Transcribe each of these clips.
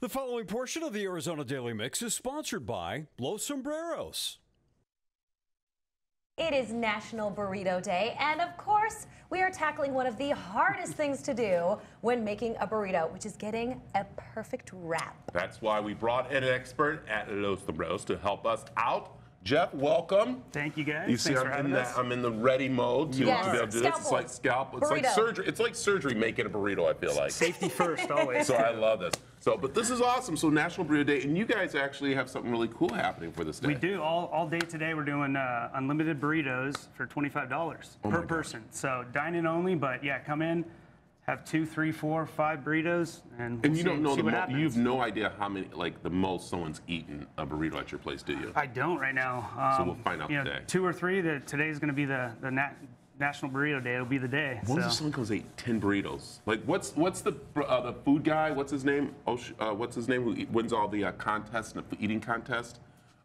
The following portion of the Arizona Daily Mix is sponsored by Los Sombreros. It is National Burrito Day, and of course, we are tackling one of the hardest things to do when making a burrito, which is getting a perfect wrap. That's why we brought in an expert at Los Sombreros to help us out. Jeff, welcome. Thank you guys. You see, Thanks I'm having in, us. I'm in the ready mode to, Yes. to be able to do this. It's like scalp. It's like surgery. It's like surgery making a burrito. I feel like. Safety first, always. So I love this. So, but this is awesome. So National Burrito Day, and you guys actually have something really cool happening for this day. we do all, all day today. We're doing uh, unlimited burritos for twenty-five dollars Oh per person. So dine in only, but yeah, come in, have two, three, four, five burritos, and, And we'll you see, don't know see the what mo- happens. you've no idea how many like the most someone's eaten a burrito at your place, do you? I don't right now. Um, So we'll find out you know, today. Two or three. That today's going to be the the nat- National Burrito Day. It'll be the day. What so. if someone goes ate ten burritos? Like, what's what's the uh, the food guy? What's his name? Osh, uh, what's his name? Who e- wins all the uh, contests, the eating contest?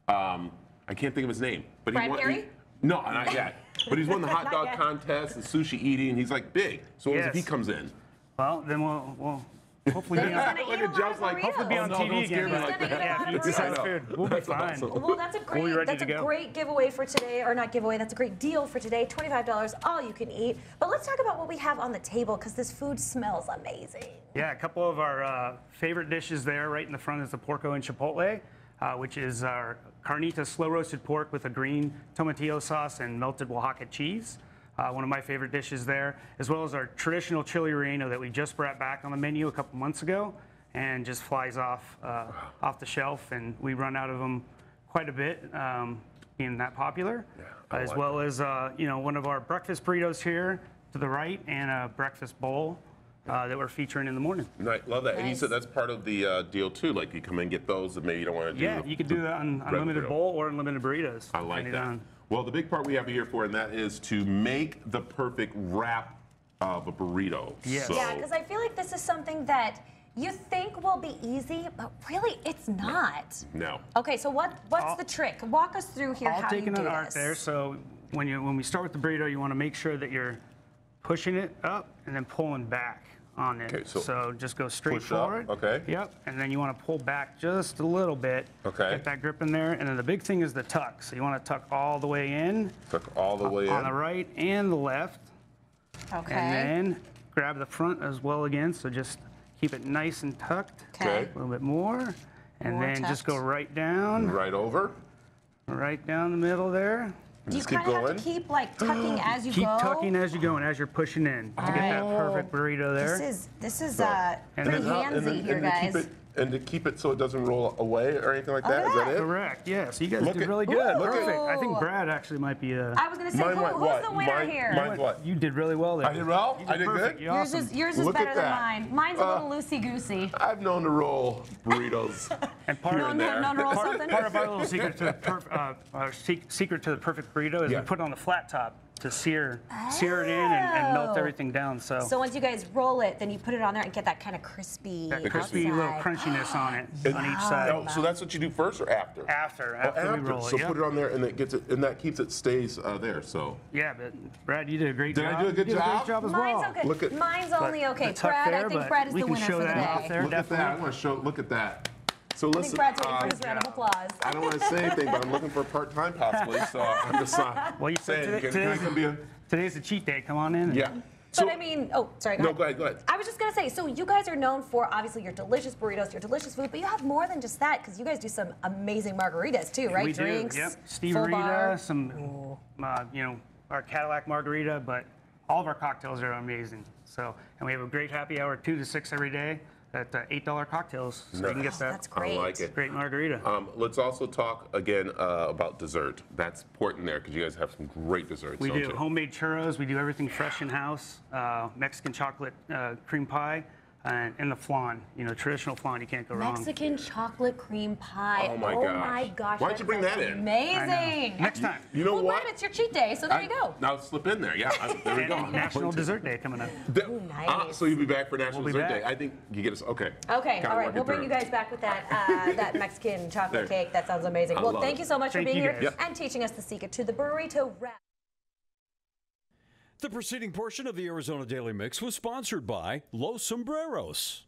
Um, I can't think of his name. But Brian won, Perry? no, not yet. But he's won the hot dog contest and sushi eating. And he's like big. So what if he comes in? Well, then we'll we'll hopefully be He's on, gonna Look at a lot Jeff's of like, hopefully be on Oh, no, TV don't scare again. me like gonna eat a that. lot Yeah, if he burritos. food, we'll be That's fine. awesome. Well, that's a be great ready that's a go. great giveaway for today, or not giveaway. That's a great deal for today. Twenty-five dollars, all you can eat. But let's talk about what we have on the table because this food smells amazing. Yeah, a couple of our uh, favorite dishes there. Right in the front is the porco and chipotle, uh, which is our carnita slow roasted pork with a green tomatillo sauce and melted Oaxaca cheese. Uh, one of my favorite dishes there, as well as our traditional chili relleno that we just brought back on the menu a couple months ago, and just flies off uh, off the shelf. And we run out of them quite a bit, um, being that popular. I as like well as uh, you know one of our breakfast burritos here to the right, and a breakfast bowl uh, that we're featuring in the morning. Right, love that. And you Nice. said that's part of the uh, deal too. Like you come in and get those, and maybe you don't want to do. Yeah, the- you could do that on bread unlimited burrito. bowl or unlimited burritos. I like depending that. on- Well, the big part we have you here for, and that is to make the perfect wrap of a burrito. Yes. So, Yeah, because I feel like this is something that you think will be easy, but really it's not. no. Okay, so what what's All- the trick? Walk us through here All how you taken do an art this. there. So when you when we start with the burrito, you want to make sure that you're pushing it up and then pulling back on it. Okay, so just go straight push up, forward. okay. Yep. And then you want to pull back just a little bit. Okay. Get that grip in there. And then the big thing is the tuck. So you want to tuck all the way in Tuck all the way on in. the right and the left. Okay. And then grab the front as well again. So just keep it nice and tucked. Okay. A little bit more. And More then just go right down, Right over. right down the middle there. Do you Just keep kind of have going. to keep like tucking as you Keep go? tucking as you go and as you're pushing in to get that perfect burrito there. This is this is uh, And pretty then- Uh, handsy and, then, here, and, to guys. keep it, and to keep it so it doesn't roll away or anything like that. at Is that that. it? Correct. Yeah. So you guys Look did at- really good. Look at- Perfect. I think Brad actually might be a. I was gonna say, Mine who, went who's what? the winner Mine- here? mine what? You did really well there. I did well? You I did perfect. good? You're Yours awesome. is yours is Look better than that. mine. Mine's a Uh, little loosey goosey. I've known to roll burritos. And part No, of no, no, no, roll part, something. part of our little secret to the perf- uh, our sec- secret to the perfect burrito is Yeah. we put it on the flat top to sear sear it in and, and melt Oh. everything down. So, So once you guys roll it, then you put it on there and get that kind of crispy, that crispy little crunchiness on it on each side. Oh, so that's what you do first or after? After, Oh, after, we roll it. So yep. put it on there, and it gets it, and that keeps it stays uh, there. So Yeah, but Brad, you did a great job. Did I do a good you did job? A great job as Mine's well. okay. Look at- Mine's only okay. Brad, there, I think Brad is the winner show for the that off day. there. look at that. I definitely. want to show. Look at that. So listen, I listen. think Brad's waiting for uh, his round of applause. I don't want to say anything, but I'm looking for a part time possibly. So I'm just uh, Well, you saying, today, can, can today's, come be a? today's the cheat day. Come on in. Yeah. But So I mean, oh, sorry. Go no, ahead. go ahead. Go ahead. I was just gonna say, so you guys are known for obviously your delicious burritos, your delicious food, but you have more than just that because you guys do some amazing margaritas too, right? We Drinks, do. Yep. full Steverita, bar. some, uh, you know, our Cadillac margarita, but all of our cocktails are amazing. So, and we have a great happy hour, two to six every day, at uh, eight dollar cocktails, so you can get Nice. that That's great. I like it. great margarita. Um, let's also talk again uh, about dessert. That's important there because you guys have some great desserts. we don't do you? homemade churros. We do everything fresh in house. Uh, Mexican chocolate uh, cream pie, and, and the flan. You know, traditional flan. You can't go wrong. Mexican chocolate cream pie. Oh my oh gosh. my gosh. Why don't you bring that in? Amazing. Next time. You know well, what? Brad, it's your cheat day, so there you go. Now slip in there. Yeah. I, there we go. National Dessert Day coming up. The- Ooh, ah, nice. so you'll be back for National We'll Dessert back. Day. I think you get us. Okay. Okay, Kinda all right. We'll bring you guys back with that uh, that Mexican chocolate There. cake. That sounds amazing. I well, thank it. you so much Thank for being here guys. and teaching us the secret to the burrito wrap. The preceding portion of the Arizona Daily Mix was sponsored by Los Sombreros.